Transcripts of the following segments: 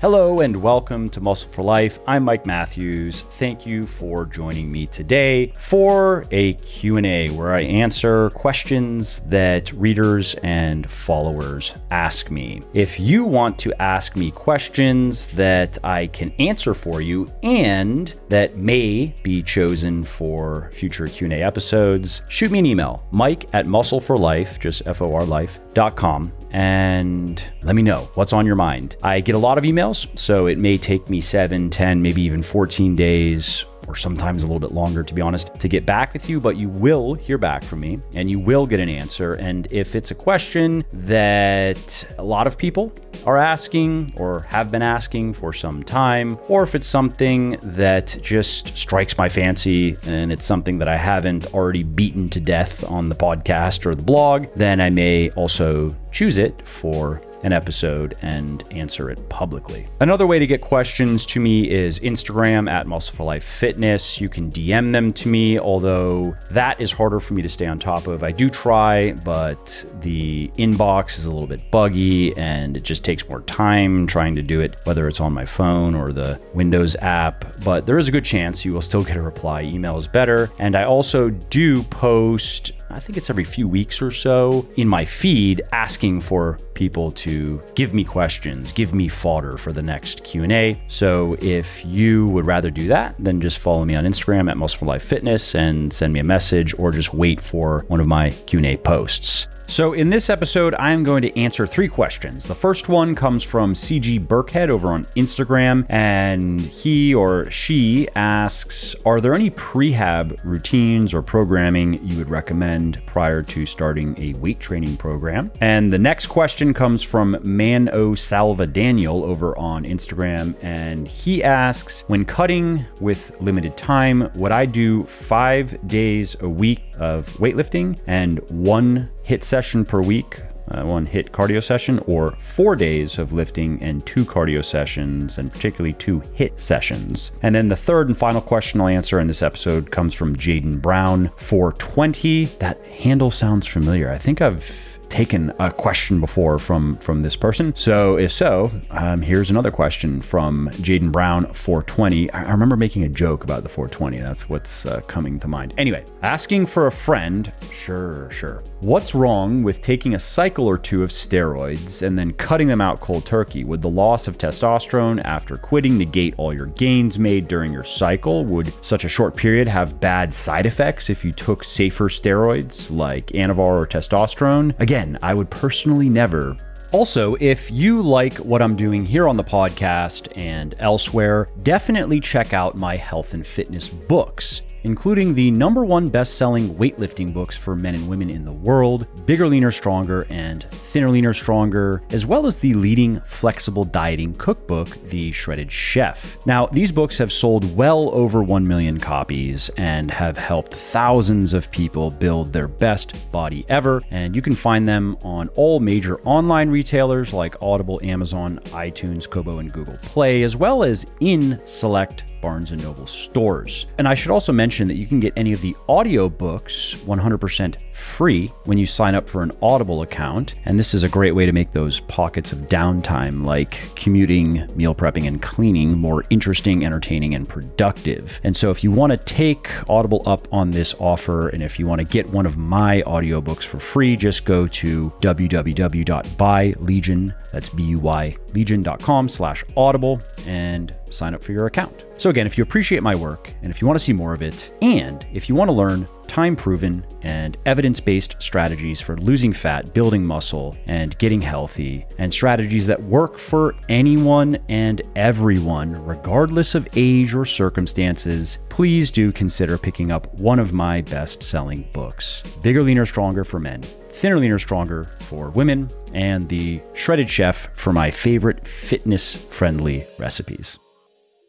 Hello and welcome to Muscle for Life. I'm Mike Matthews. Thank you for joining me today for a Q&A where I answer questions that readers and followers ask me. If you want to ask me questions that I can answer for you and that may be chosen for future Q&A episodes, shoot me an email, mike at muscleforlife, just F-O-R life.com and let me know what's on your mind. I get a lot of emails, so it may take me seven, 10, maybe even 14 days or sometimes a little bit longer, to be honest, to get back with you, but you will hear back from me and you will get an answer. And if it's a question that a lot of people are asking or have been asking for some time, or if it's something that just strikes my fancy and it's something that I haven't already beaten to death on the podcast or the blog, then I may also choose it for an episode and answer it publicly. Another way to get questions to me is Instagram at Muscle for Life Fitness. You can DM them to me, although that is harder for me to stay on top of. I do try, but the inbox is a little bit buggy and it just takes more time trying to do it, whether it's on my phone or the Windows app. But there is a good chance you will still get a reply. Email is better. And I also do post I think it's every few weeks or so in my feed asking for people to give me questions, give me fodder for the next Q&A. So if you would rather do that, then just follow me on Instagram at Muscle Life Fitness and send me a message or just wait for one of my Q&A posts. So, in this episode, I'm going to answer three questions. The first one comes from CG Burkhead over on Instagram, and he or she asks Are there any prehab routines or programming you would recommend prior to starting a weight training program? And the next question comes from Man O Salva Daniel over on Instagram, and he asks When cutting with limited time, would I do five days a week of weightlifting and one HIIT session per week, uh, one HIIT cardio session, or four days of lifting and two cardio sessions, and particularly two HIIT sessions. And then the third and final question I'll answer in this episode comes from Jaden Brown 420. That handle sounds familiar. I think I've taken a question before from from this person. So if so, um, here's another question from Jaden Brown 420. I remember making a joke about the 420. That's what's uh, coming to mind. Anyway, asking for a friend. Sure, sure. What's wrong with taking a cycle or two of steroids and then cutting them out cold turkey? Would the loss of testosterone after quitting negate all your gains made during your cycle? Would such a short period have bad side effects if you took safer steroids like Anavar or testosterone? Again, Again, I would personally never. Also, if you like what I'm doing here on the podcast and elsewhere, definitely check out my health and fitness books including the number one best selling weightlifting books for men and women in the world Bigger, Leaner, Stronger, and Thinner, Leaner, Stronger, as well as the leading flexible dieting cookbook, The Shredded Chef. Now, these books have sold well over 1 million copies and have helped thousands of people build their best body ever. And you can find them on all major online retailers like Audible, Amazon, iTunes, Kobo, and Google Play, as well as in select Barnes & Noble stores. And I should also mention that you can get any of the audiobooks 100% free when you sign up for an Audible account. And this is a great way to make those pockets of downtime like commuting, meal prepping, and cleaning more interesting, entertaining, and productive. And so if you want to take Audible up on this offer and if you want to get one of my audiobooks for free, just go to www.buylegion, that's B-U-Y, legion.com slash audible and sign up for your account. So again, if you appreciate my work and if you want to see more of it, and if you want to learn time proven and evidence based strategies for losing fat, building muscle, and getting healthy, and strategies that work for anyone and everyone, regardless of age or circumstances, please do consider picking up one of my best selling books Bigger, Leaner, Stronger for Men. Thinner, Leaner, Stronger for women, and the Shredded Chef for my favorite fitness friendly recipes.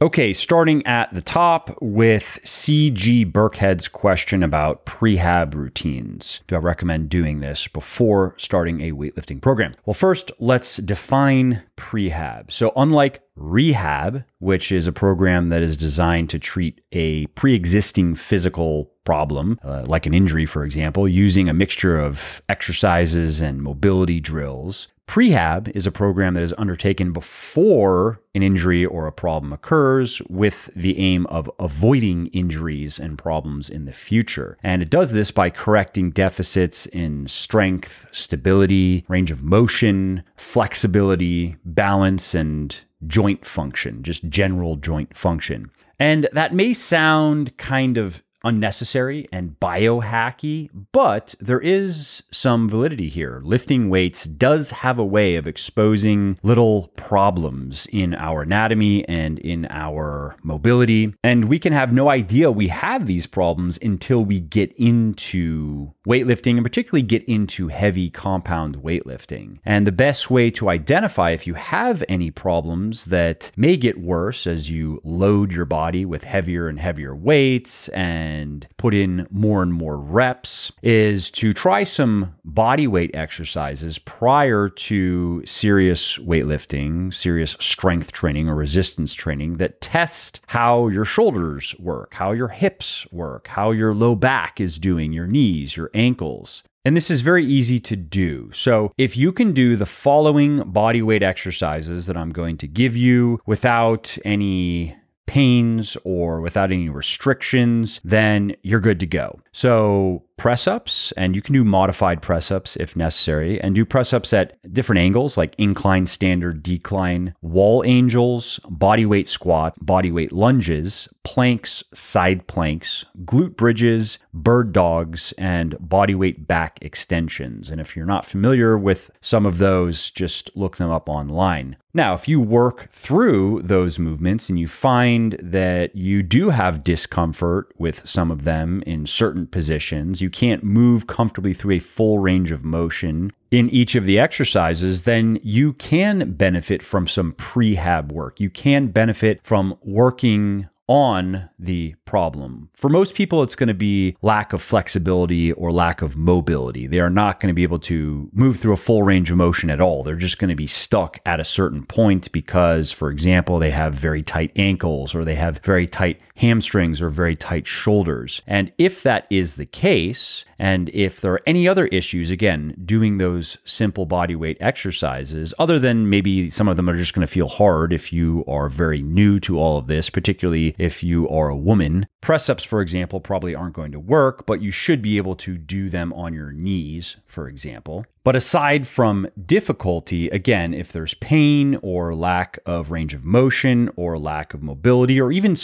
Okay, starting at the top with CG Burkhead's question about prehab routines. Do I recommend doing this before starting a weightlifting program? Well, first, let's define prehab. So, unlike rehab, which is a program that is designed to treat a pre existing physical problem, uh, like an injury, for example, using a mixture of exercises and mobility drills, Prehab is a program that is undertaken before an injury or a problem occurs with the aim of avoiding injuries and problems in the future. And it does this by correcting deficits in strength, stability, range of motion, flexibility, balance, and joint function, just general joint function. And that may sound kind of unnecessary and biohacky, but there is some validity here. Lifting weights does have a way of exposing little problems in our anatomy and in our mobility. And we can have no idea we have these problems until we get into weightlifting and particularly get into heavy compound weightlifting. And the best way to identify if you have any problems that may get worse as you load your body with heavier and heavier weights and put in more and more reps is to try some body weight exercises prior to serious weightlifting, serious strength training or resistance training that test how your shoulders work, how your hips work, how your low back is doing, your knees, your ankles. And this is very easy to do. So, if you can do the following body weight exercises that I'm going to give you without any pains or without any restrictions, then you're good to go. So, press ups, and you can do modified press ups if necessary, and do press ups at different angles like incline, standard, decline, wall angels, body weight squat, body weight lunges, planks, side planks, glute bridges, bird dogs, and body weight back extensions. And if you're not familiar with some of those, just look them up online. Now, if you work through those movements and you find that you do have discomfort with some of them in certain positions, you can't move comfortably through a full range of motion in each of the exercises, then you can benefit from some prehab work. You can benefit from working on the problem. For most people, it's going to be lack of flexibility or lack of mobility. They are not going to be able to move through a full range of motion at all. They're just going to be stuck at a certain point because, for example, they have very tight ankles or they have very tight hamstrings or very tight shoulders. And if that is the case, and if there are any other issues, again, doing those simple body weight exercises, other than maybe some of them are just going to feel hard if you are very new to all of this, particularly if you are a woman. Press ups, for example, probably aren't going to work, but you should be able to do them on your knees, for example. But aside from difficulty, again, if there's pain or lack of range of motion or lack of mobility or even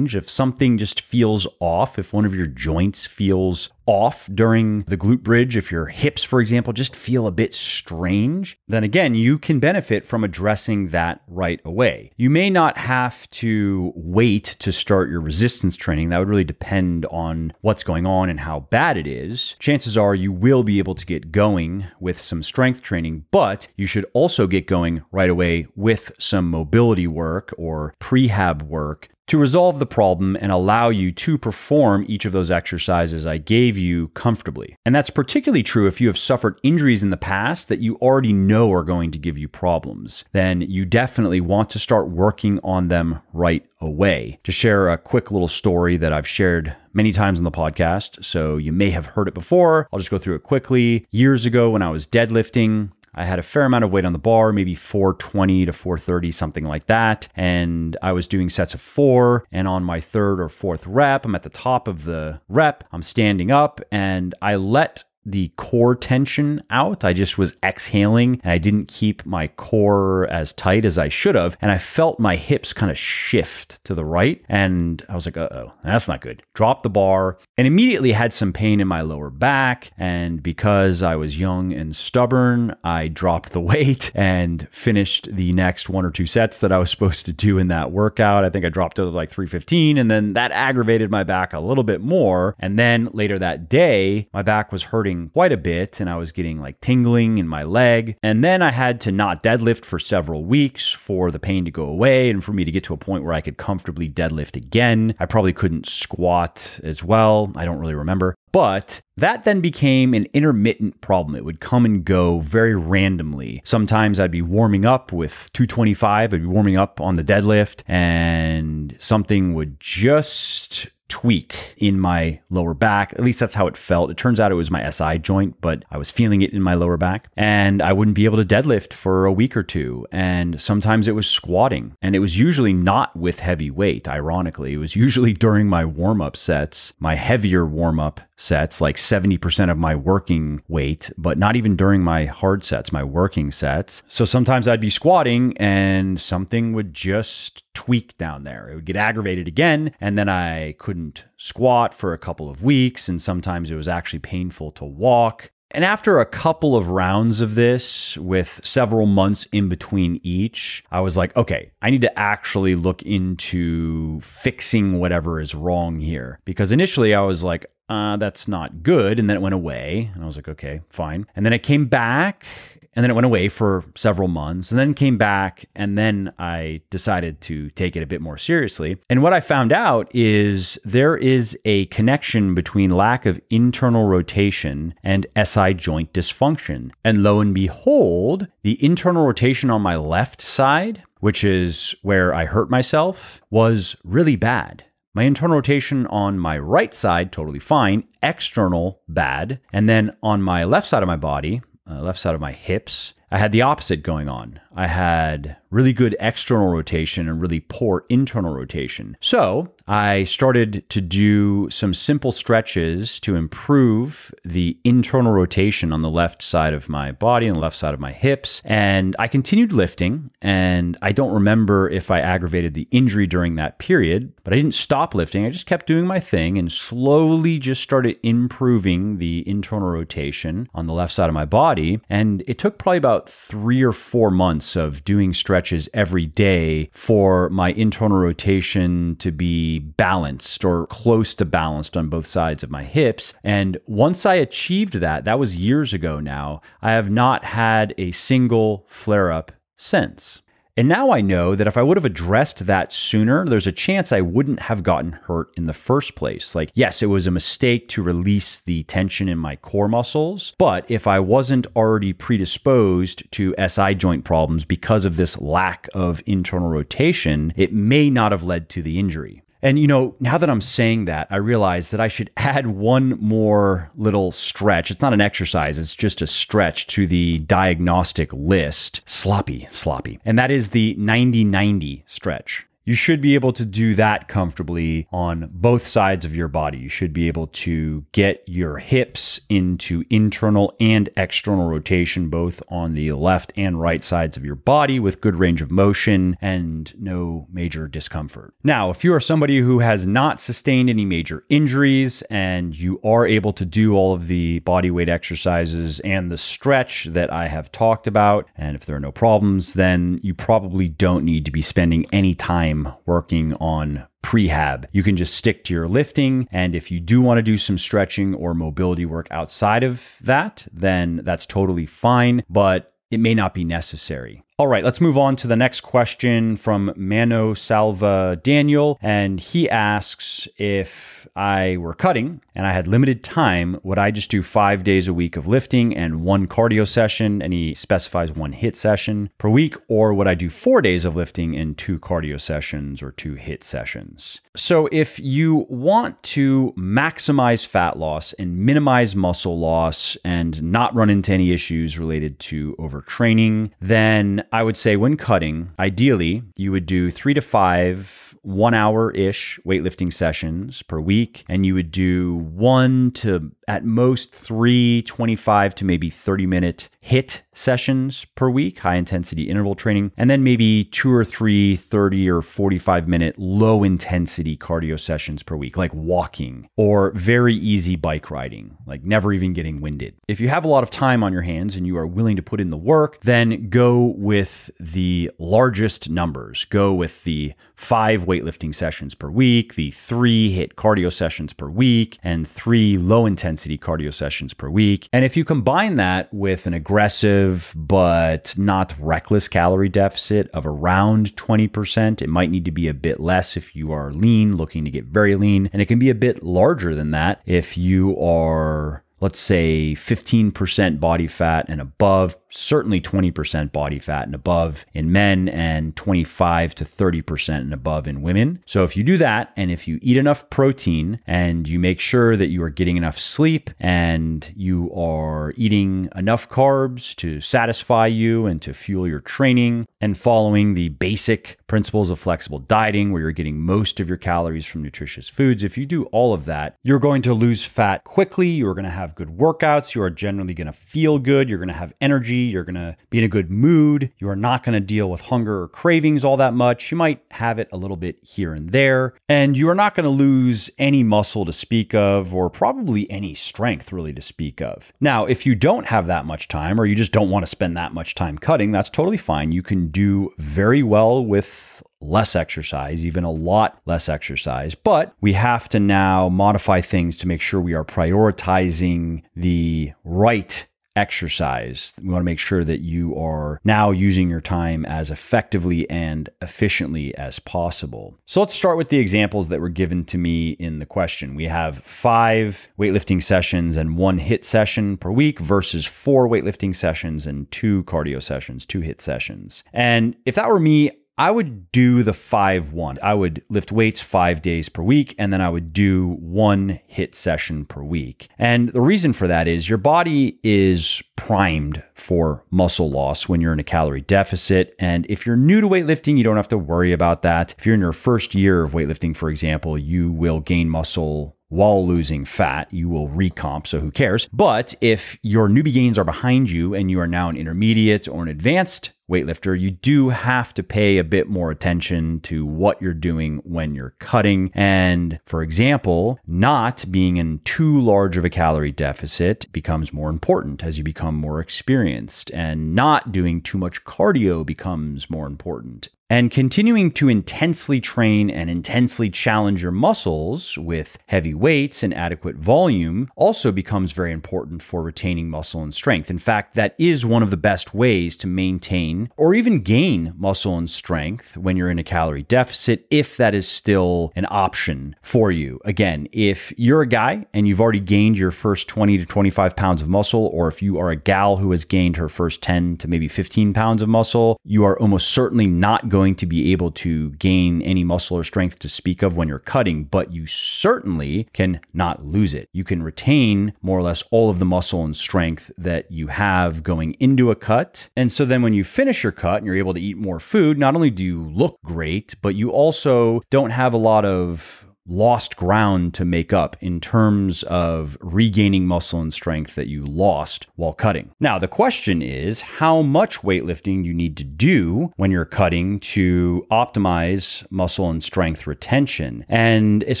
if something just feels off, if one of your joints feels off during the glute bridge, if your hips, for example, just feel a bit strange, then again, you can benefit from addressing that right away. You may not have to wait to start your resistance training. That would really depend on what's going on and how bad it is. Chances are you will be able to get going with some strength training, but you should also get going right away with some mobility work or prehab work to resolve the problem and allow you to perform each of those exercises I gave you comfortably. And that's particularly true if you have suffered injuries in the past that you already know are going to give you problems. Then you definitely want to start working on them right away. To share a quick little story that I've shared many times on the podcast, so you may have heard it before, I'll just go through it quickly. Years ago, when I was deadlifting, I had a fair amount of weight on the bar, maybe 420 to 430, something like that. And I was doing sets of four. And on my third or fourth rep, I'm at the top of the rep, I'm standing up, and I let the core tension out. I just was exhaling and I didn't keep my core as tight as I should have. And I felt my hips kind of shift to the right. And I was like, uh oh, that's not good. Dropped the bar and immediately had some pain in my lower back. And because I was young and stubborn, I dropped the weight and finished the next one or two sets that I was supposed to do in that workout. I think I dropped it to like 315. And then that aggravated my back a little bit more. And then later that day, my back was hurting hurting quite a bit and I was getting like tingling in my leg. And then I had to not deadlift for several weeks for the pain to go away and for me to get to a point where I could comfortably deadlift again. I probably couldn't squat as well. I don't really remember. But that then became an intermittent problem. It would come and go very randomly. Sometimes I'd be warming up with 225, I'd be warming up on the deadlift, and something would just tweak in my lower back. At least that's how it felt. It turns out it was my SI joint, but I was feeling it in my lower back. And I wouldn't be able to deadlift for a week or two. And sometimes it was squatting. And it was usually not with heavy weight, ironically. It was usually during my warm up sets, my heavier warm up sets, like 70% of my working weight, but not even during my hard sets, my working sets. So sometimes I'd be squatting and something would just tweak down there. It would get aggravated again, and then I couldn't squat for a couple of weeks, and sometimes it was actually painful to walk. And after a couple of rounds of this, with several months in between each, I was like, okay, I need to actually look into fixing whatever is wrong here. Because initially I was like, uh, that's not good. And then it went away. And I was like, okay, fine. And then it came back and then it went away for several months and then came back. And then I decided to take it a bit more seriously. And what I found out is there is a connection between lack of internal rotation and SI joint dysfunction. And lo and behold, the internal rotation on my left side, which is where I hurt myself, was really bad. My internal rotation on my right side, totally fine. External, bad. And then on my left side of my body, uh, left side of my hips, I had the opposite going on. I had really good external rotation and really poor internal rotation. So I started to do some simple stretches to improve the internal rotation on the left side of my body and the left side of my hips. And I continued lifting. And I don't remember if I aggravated the injury during that period, but I didn't stop lifting. I just kept doing my thing and slowly just started improving the internal rotation on the left side of my body. And it took probably about three or four months of doing stretches every day for my internal rotation to be balanced or close to balanced on both sides of my hips. And once I achieved that, that was years ago now, I have not had a single flare up since. And now I know that if I would have addressed that sooner, there's a chance I wouldn't have gotten hurt in the first place. Like, yes, it was a mistake to release the tension in my core muscles, but if I wasn't already predisposed to SI joint problems because of this lack of internal rotation, it may not have led to the injury. And you know, now that I'm saying that, I realize that I should add one more little stretch. It's not an exercise, it's just a stretch to the diagnostic list. Sloppy, sloppy. And that is the 90 90 stretch you should be able to do that comfortably on both sides of your body. You should be able to get your hips into internal and external rotation, both on the left and right sides of your body with good range of motion and no major discomfort. Now, if you are somebody who has not sustained any major injuries and you are able to do all of the body weight exercises and the stretch that I have talked about, and if there are no problems, then you probably don't need to be spending any time working on prehab. You can just stick to your lifting. And if you do want to do some stretching or mobility work outside of that, then that's totally fine, but it may not be necessary. All right, let's move on to the next question from Mano Salva Daniel. And he asks if I were cutting and I had limited time, would I just do five days a week of lifting and one cardio session? And he specifies one HIIT session per week, or would I do four days of lifting and two cardio sessions or two HIIT sessions? So, if you want to maximize fat loss and minimize muscle loss and not run into any issues related to overtraining, then I would say when cutting, ideally, you would do three to five one hour ish weightlifting sessions per week, and you would do one to at most three 25 to maybe 30 minute HIIT sessions per week, high intensity interval training, and then maybe two or three 30 or 45 minute low intensity cardio sessions per week, like walking or very easy bike riding, like never even getting winded. If you have a lot of time on your hands and you are willing to put in the work, then go with the largest numbers. Go with the five weightlifting sessions per week, the three HIIT cardio sessions per week, and three low intensity intensity cardio sessions per week. And if you combine that with an aggressive but not reckless calorie deficit of around 20%, it might need to be a bit less if you are lean, looking to get very lean. And it can be a bit larger than that if you are let's say 15% body fat and above, certainly 20% body fat and above in men and 25 to 30% and above in women. So if you do that and if you eat enough protein and you make sure that you are getting enough sleep and you are eating enough carbs to satisfy you and to fuel your training and following the basic principles of flexible dieting where you're getting most of your calories from nutritious foods, if you do all of that, you're going to lose fat quickly, you're going to have good workouts, you are generally going to feel good, you're going to have energy you're going to be in a good mood. You are not going to deal with hunger or cravings all that much. You might have it a little bit here and there. And you are not going to lose any muscle to speak of, or probably any strength really to speak of. Now, if you don't have that much time, or you just don't want to spend that much time cutting, that's totally fine. You can do very well with less exercise, even a lot less exercise. But we have to now modify things to make sure we are prioritizing the right exercise. We want to make sure that you are now using your time as effectively and efficiently as possible. So let's start with the examples that were given to me in the question. We have five weightlifting sessions and one HIIT session per week versus four weightlifting sessions and two cardio sessions, two HIIT sessions. And if that were me, I would do the 5 1. I would lift weights five days per week, and then I would do one HIIT session per week. And the reason for that is your body is primed for muscle loss when you're in a calorie deficit. And if you're new to weightlifting, you don't have to worry about that. If you're in your first year of weightlifting, for example, you will gain muscle while losing fat, you will recomp, so who cares? But if your newbie gains are behind you and you are now an intermediate or an advanced weightlifter, you do have to pay a bit more attention to what you're doing when you're cutting. And for example, not being in too large of a calorie deficit becomes more important as you become more experienced, and not doing too much cardio becomes more important. And continuing to intensely train and intensely challenge your muscles with heavy weights and adequate volume also becomes very important for retaining muscle and strength. In fact, that is one of the best ways to maintain or even gain muscle and strength when you're in a calorie deficit, if that is still an option for you. Again, if you're a guy and you've already gained your first 20 to 25 pounds of muscle, or if you are a gal who has gained her first 10 to maybe 15 pounds of muscle, you are almost certainly not going going to be able to gain any muscle or strength to speak of when you're cutting, but you certainly can not lose it. You can retain more or less all of the muscle and strength that you have going into a cut. And so then when you finish your cut and you're able to eat more food, not only do you look great, but you also don't have a lot of lost ground to make up in terms of regaining muscle and strength that you lost while cutting. Now, the question is how much weightlifting you need to do when you're cutting to optimize muscle and strength retention. And as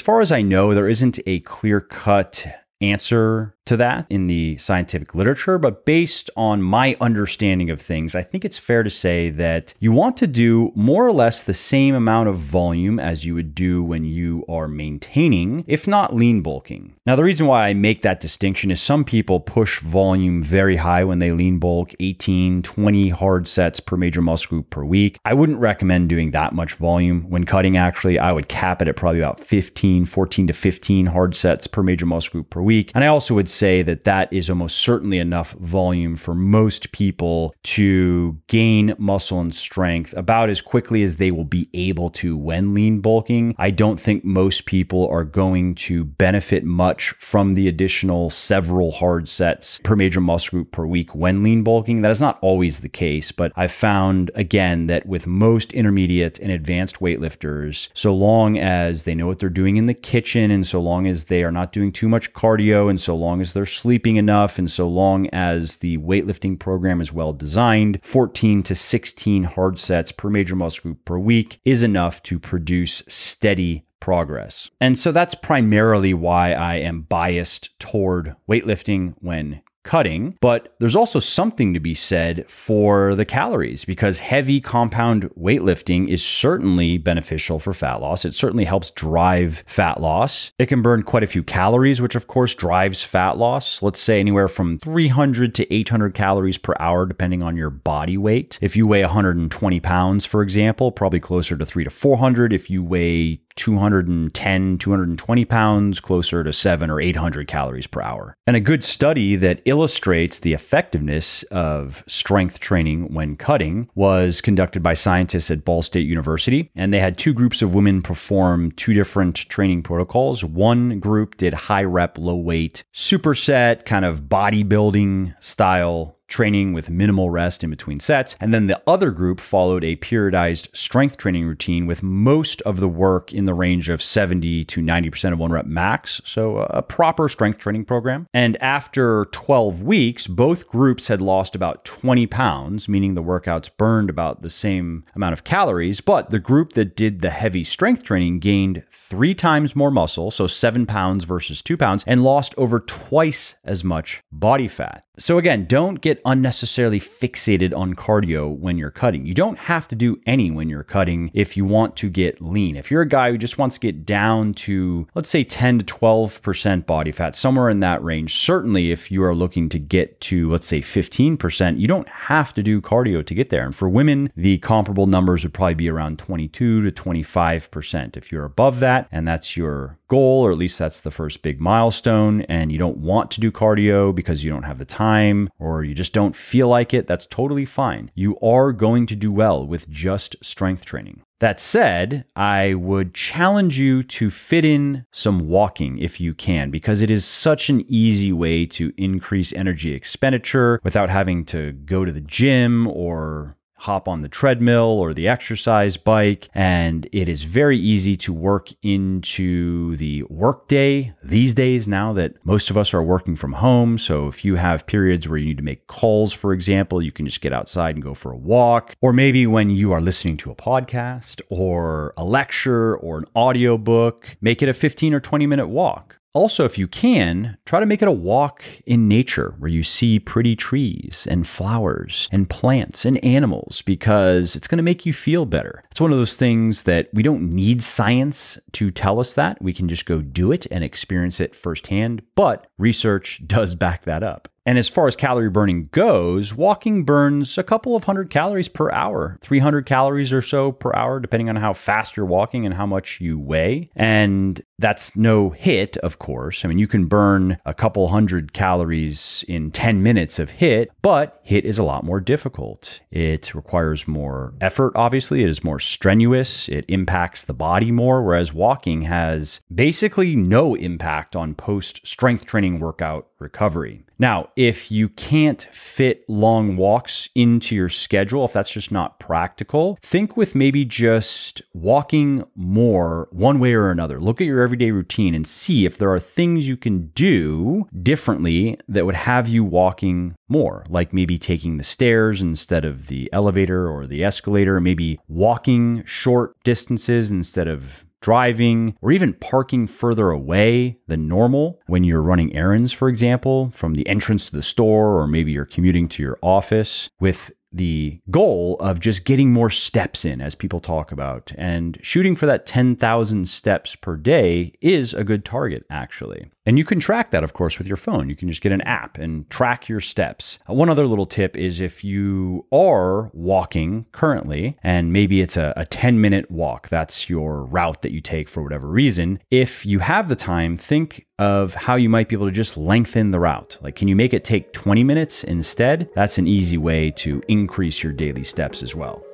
far as I know, there isn't a clear cut answer to that in the scientific literature, but based on my understanding of things, I think it's fair to say that you want to do more or less the same amount of volume as you would do when you are maintaining, if not lean bulking. Now, the reason why I make that distinction is some people push volume very high when they lean bulk 18, 20 hard sets per major muscle group per week. I wouldn't recommend doing that much volume when cutting, actually. I would cap it at probably about 15, 14 to 15 hard sets per major muscle group per week. And I also would say that that is almost certainly enough volume for most people to gain muscle and strength about as quickly as they will be able to when lean bulking. I don't think most people are going to benefit much from the additional several hard sets per major muscle group per week when lean bulking. That is not always the case, but I've found again that with most intermediate and advanced weightlifters, so long as they know what they're doing in the kitchen and so long as they are not doing too much cardio and so long as they're sleeping enough and so long as the weightlifting program is well designed, 14 to 16 hard sets per major muscle group per week is enough to produce steady progress. And so that's primarily why I am biased toward weightlifting when cutting, but there's also something to be said for the calories because heavy compound weightlifting is certainly beneficial for fat loss. It certainly helps drive fat loss. It can burn quite a few calories, which of course drives fat loss. Let's say anywhere from 300 to 800 calories per hour, depending on your body weight. If you weigh 120 pounds, for example, probably closer to three to 400. If you weigh 210, 220 pounds, closer to seven or 800 calories per hour. And a good study that illustrates the effectiveness of strength training when cutting was conducted by scientists at Ball State University. And they had two groups of women perform two different training protocols. One group did high rep, low weight, superset, kind of bodybuilding style training with minimal rest in between sets. And then the other group followed a periodized strength training routine with most of the work in the range of 70 to 90% of one rep max. So uh, a proper strength training program. And after 12 weeks, both groups had lost about 20 pounds, meaning the workouts burned about the same amount of calories. But the group that did the heavy strength training gained three times more muscle, so seven pounds versus two pounds, and lost over twice as much body fat. So, again, don't get unnecessarily fixated on cardio when you're cutting. You don't have to do any when you're cutting if you want to get lean. If you're a guy who just wants to get down to, let's say, 10 to 12% body fat, somewhere in that range, certainly if you are looking to get to, let's say, 15%, you don't have to do cardio to get there. And for women, the comparable numbers would probably be around 22 to 25%. If you're above that and that's your goal, or at least that's the first big milestone, and you don't want to do cardio because you don't have the time or you just don't feel like it, that's totally fine. You are going to do well with just strength training. That said, I would challenge you to fit in some walking if you can, because it is such an easy way to increase energy expenditure without having to go to the gym or hop on the treadmill or the exercise bike. And it is very easy to work into the workday these days now that most of us are working from home. So if you have periods where you need to make calls, for example, you can just get outside and go for a walk. Or maybe when you are listening to a podcast or a lecture or an audiobook, make it a 15 or 20 minute walk. Also, if you can, try to make it a walk in nature where you see pretty trees and flowers and plants and animals because it's going to make you feel better. It's one of those things that we don't need science to tell us that. We can just go do it and experience it firsthand, but research does back that up. And as far as calorie burning goes, walking burns a couple of hundred calories per hour, 300 calories or so per hour, depending on how fast you're walking and how much you weigh. And that's no HIIT, of course. I mean, you can burn a couple hundred calories in 10 minutes of HIIT, but HIIT is a lot more difficult. It requires more effort, obviously. It is more strenuous. It impacts the body more, whereas walking has basically no impact on post strength training workout recovery. Now, if you can't fit long walks into your schedule, if that's just not practical, think with maybe just walking more one way or another. Look at your everyday routine and see if there are things you can do differently that would have you walking more, like maybe taking the stairs instead of the elevator or the escalator, maybe walking short distances instead of driving, or even parking further away than normal when you're running errands, for example, from the entrance to the store, or maybe you're commuting to your office with the goal of just getting more steps in, as people talk about. And shooting for that 10,000 steps per day is a good target, actually. And you can track that, of course, with your phone. You can just get an app and track your steps. Uh, one other little tip is if you are walking currently, and maybe it's a, a 10 minute walk, that's your route that you take for whatever reason. If you have the time, think of how you might be able to just lengthen the route. Like, can you make it take 20 minutes instead? That's an easy way to increase your daily steps as well.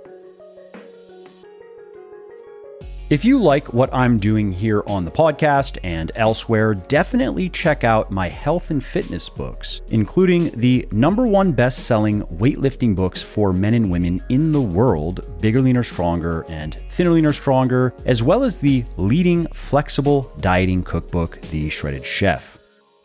If you like what I'm doing here on the podcast and elsewhere, definitely check out my health and fitness books, including the number one best selling weightlifting books for men and women in the world Bigger, Leaner, Stronger, and Thinner, Leaner, Stronger, as well as the leading flexible dieting cookbook, The Shredded Chef.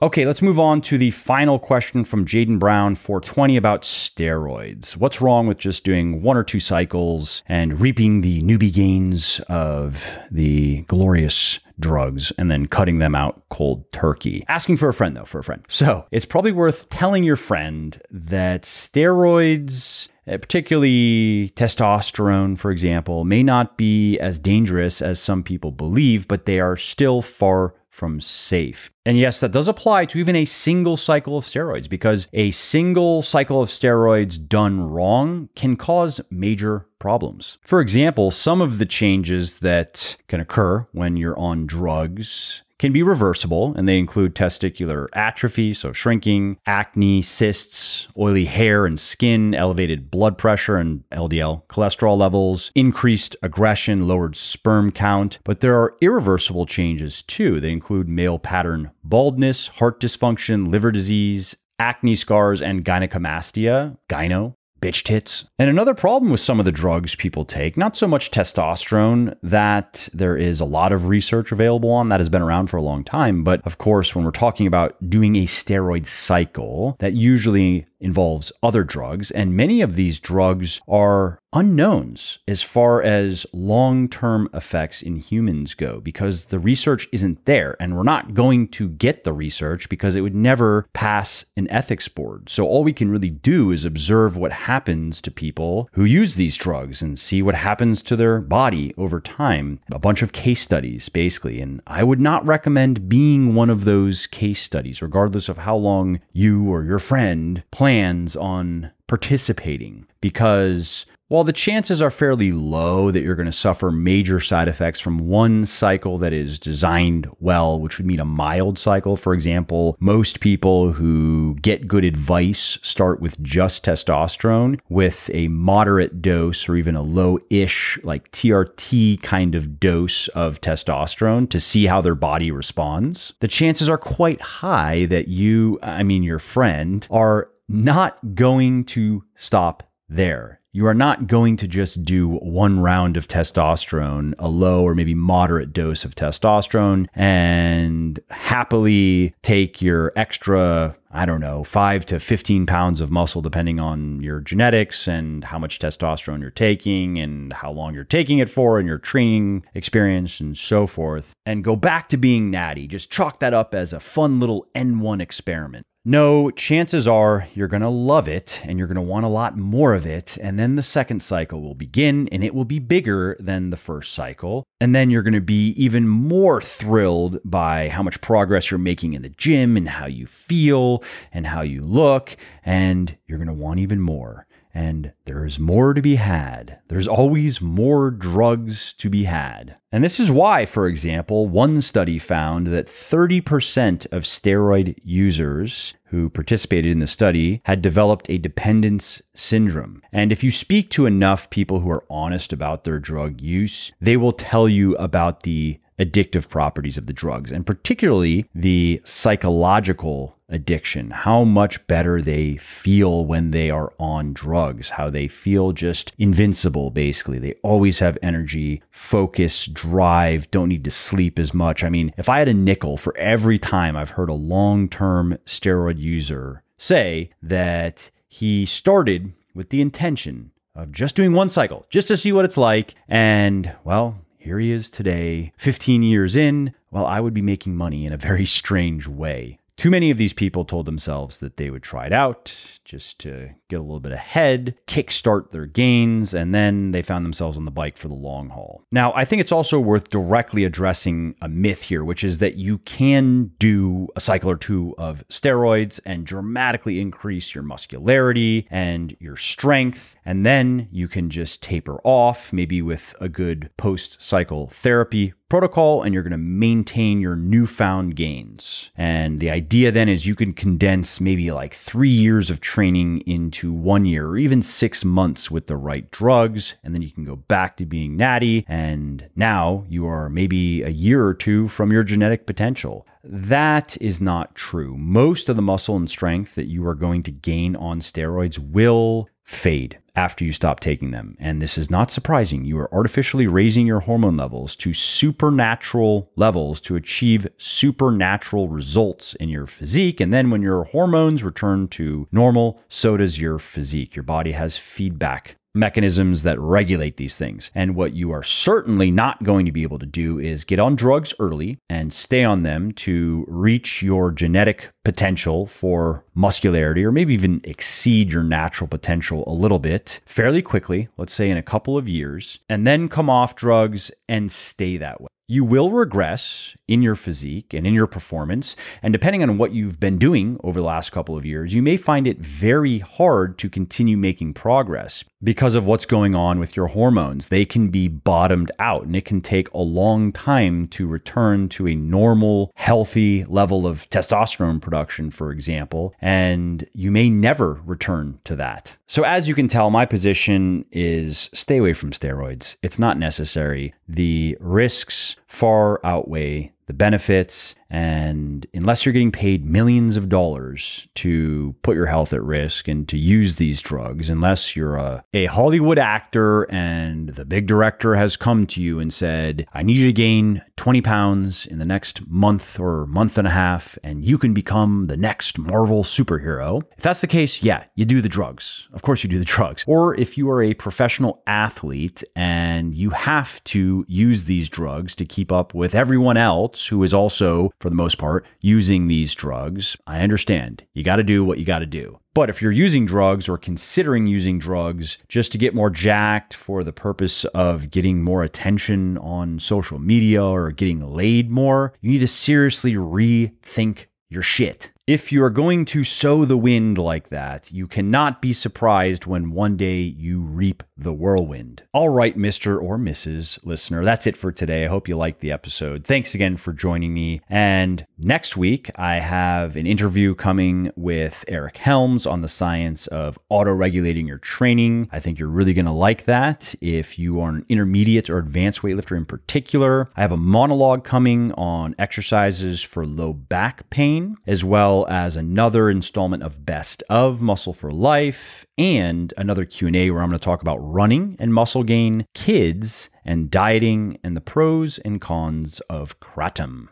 Okay, let's move on to the final question from Jaden Brown 420 about steroids. What's wrong with just doing one or two cycles and reaping the newbie gains of the glorious drugs and then cutting them out cold turkey. Asking for a friend, though, for a friend. So it's probably worth telling your friend that steroids uh, particularly testosterone, for example, may not be as dangerous as some people believe, but they are still far from safe. And yes, that does apply to even a single cycle of steroids because a single cycle of steroids done wrong can cause major problems. For example, some of the changes that can occur when you're on drugs can be reversible, and they include testicular atrophy, so shrinking, acne, cysts, oily hair and skin, elevated blood pressure and LDL cholesterol levels, increased aggression, lowered sperm count. But there are irreversible changes too. They include male pattern baldness, heart dysfunction, liver disease, acne scars, and gynecomastia, gyno, bitch tits. And another problem with some of the drugs people take, not so much testosterone, that there is a lot of research available on that has been around for a long time. But of course, when we're talking about doing a steroid cycle, that usually involves other drugs, and many of these drugs are unknowns as far as long term effects in humans go because the research isn't there, and we're not going to get the research because it would never pass an ethics board. So, all we can really do is observe what happens to people who use these drugs and see what happens to their body over time. A bunch of case studies, basically. And I would not recommend being one of those case studies, regardless of how long you or your friend plan plans on participating because while the chances are fairly low that you're going to suffer major side effects from one cycle that is designed well, which would mean a mild cycle, for example, most people who get good advice start with just testosterone with a moderate dose or even a low ish, like TRT kind of dose of testosterone to see how their body responds. The chances are quite high that you, I mean, your friend, are not going to stop there. You are not going to just do one round of testosterone, a low or maybe moderate dose of testosterone, and happily take your extra, I don't know, five to 15 pounds of muscle, depending on your genetics and how much testosterone you're taking and how long you're taking it for and your training experience and so forth, and go back to being natty. Just chalk that up as a fun little N1 experiment. No, chances are you're going to love it and you're going to want a lot more of it. And then the second cycle will begin and it will be bigger than the first cycle. And then you're going to be even more thrilled by how much progress you're making in the gym and how you feel and how you look. And you're going to want even more and there's more to be had. There's always more drugs to be had. And this is why, for example, one study found that 30% of steroid users who participated in the study had developed a dependence syndrome. And if you speak to enough people who are honest about their drug use, they will tell you about the addictive properties of the drugs, and particularly the psychological addiction, how much better they feel when they are on drugs, how they feel just invincible, basically. They always have energy, focus, drive, don't need to sleep as much. I mean, if I had a nickel for every time I've heard a long term steroid user say that he started with the intention of just doing one cycle, just to see what it's like, and well, here he is today, 15 years in. Well, I would be making money in a very strange way. Too many of these people told themselves that they would try it out just to get a little bit ahead, kickstart their gains, and then they found themselves on the bike for the long haul. Now, I think it's also worth directly addressing a myth here, which is that you can do a cycle or two of steroids and dramatically increase your muscularity and your strength, and then you can just taper off, maybe with a good post cycle therapy protocol and you're going to maintain your newfound gains. And the idea then is you can condense maybe like three years of training into one year or even six months with the right drugs. And then you can go back to being natty. And now you are maybe a year or two from your genetic potential. That is not true. Most of the muscle and strength that you are going to gain on steroids will fade after you stop taking them. And this is not surprising. You are artificially raising your hormone levels to supernatural levels to achieve supernatural results in your physique. And then when your hormones return to normal, so does your physique. Your body has feedback mechanisms that regulate these things. And what you are certainly not going to be able to do is get on drugs early and stay on them to reach your genetic potential for muscularity or maybe even exceed your natural potential a little bit fairly quickly, let's say in a couple of years, and then come off drugs and stay that way you will regress in your physique and in your performance. And depending on what you've been doing over the last couple of years, you may find it very hard to continue making progress because of what's going on with your hormones. They can be bottomed out and it can take a long time to return to a normal, healthy level of testosterone production, for example. And you may never return to that. So, as you can tell, my position is stay away from steroids. It's not necessary. The risks far outweigh the benefits and unless you're getting paid millions of dollars to put your health at risk and to use these drugs, unless you're a, a Hollywood actor and the big director has come to you and said, I need you to gain 20 pounds in the next month or month and a half, and you can become the next Marvel superhero. If that's the case, yeah, you do the drugs. Of course, you do the drugs. Or if you are a professional athlete and you have to use these drugs to keep up with everyone else who is also for the most part, using these drugs. I understand. You got to do what you got to do. But if you're using drugs or considering using drugs just to get more jacked for the purpose of getting more attention on social media or getting laid more, you need to seriously rethink your shit. If you are going to sow the wind like that, you cannot be surprised when one day you reap the whirlwind. All right, Mr. or Mrs. Listener, that's it for today. I hope you liked the episode. Thanks again for joining me. And next week, I have an interview coming with Eric Helms on the science of auto regulating your training. I think you're really going to like that if you are an intermediate or advanced weightlifter in particular. I have a monologue coming on exercises for low back pain, as well as another installment of Best of Muscle for Life and another Q&A where I'm going to talk about running and muscle gain, kids and dieting and the pros and cons of kratom.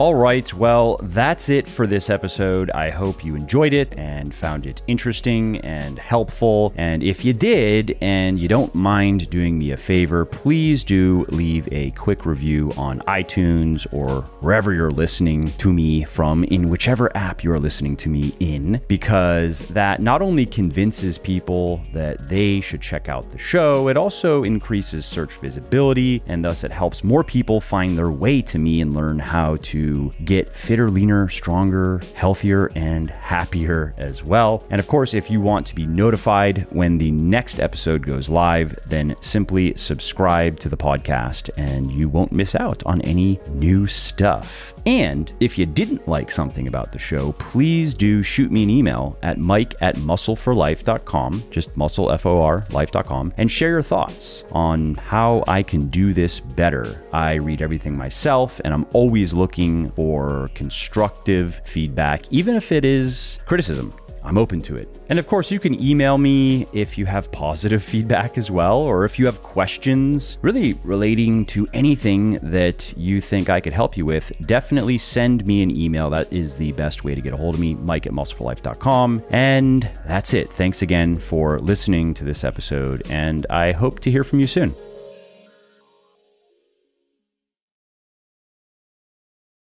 All right, well, that's it for this episode. I hope you enjoyed it and found it interesting and helpful. And if you did, and you don't mind doing me a favor, please do leave a quick review on iTunes or wherever you're listening to me from, in whichever app you're listening to me in, because that not only convinces people that they should check out the show, it also increases search visibility, and thus it helps more people find their way to me and learn how to get fitter, leaner, stronger, healthier, and happier as well. And of course, if you want to be notified when the next episode goes live, then simply subscribe to the podcast and you won't miss out on any new stuff. And if you didn't like something about the show, please do shoot me an email at mike at muscleforlife.com, just muscle, F O R, life.com, and share your thoughts on how I can do this better. I read everything myself and I'm always looking for constructive feedback, even if it is criticism. I'm open to it. And of course, you can email me if you have positive feedback as well, or if you have questions really relating to anything that you think I could help you with. Definitely send me an email. That is the best way to get a hold of me, mike at muscleforlife.com. And that's it. Thanks again for listening to this episode, and I hope to hear from you soon.